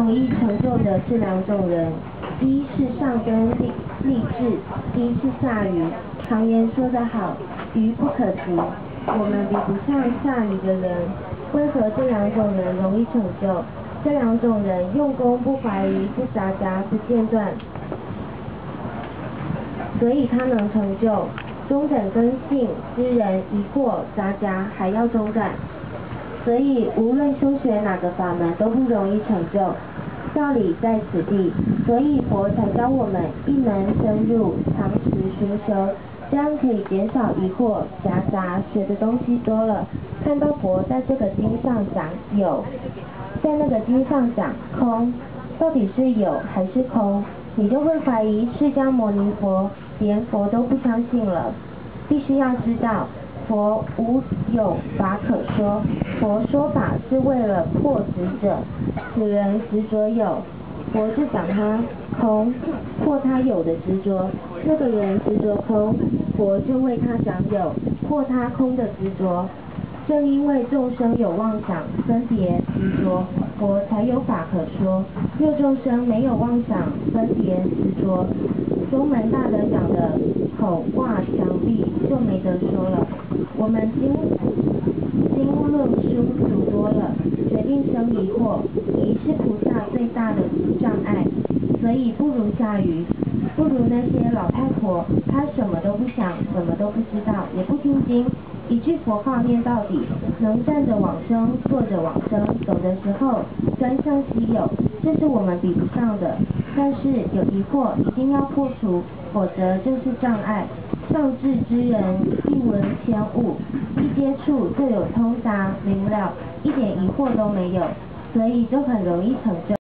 容易成就的是两种人，一是上根立立志，一是下愚。常言说得好，愚不可及。我们比不上下愚的人，为何这两种人容易成就？这两种人用功不怀疑，不杂杂，不间断，所以他能成就。中等根性之人一过杂杂，还要中断。所以无论修学哪个法门都不容易成就，道理在此地，所以佛才教我们一门深入，长时熏修，这样可以减少疑惑夹杂，学的东西多了，看到佛在这个经上讲有，在那个经上讲空，到底是有还是空，你就会怀疑释迦牟尼佛连佛都不相信了，必须要知道。佛无有法可说，佛说法是为了破执者，此人执着有，佛就讲他空，破他有的执着；那个人执着空，佛就为他讲有，破他空的执着。正因为众生有妄想、分别、执着，佛才有法可说；若众生没有妄想、分别、执着，中口挂墙壁就没得说了。我们经经论书读多了，决定生疑惑，疑是菩萨最大的障碍，所以不如下雨，不如那些老太婆，她什么都不想，什么都不知道，也不听经，一句佛号念到底，能站着往生，坐着往生，走的时候专向西有，这是我们比不上的。但是有疑惑一定要破除，否则就是障碍。受制之人一闻千悟，一接触就有通达明了，一点疑惑都没有，所以就很容易成就。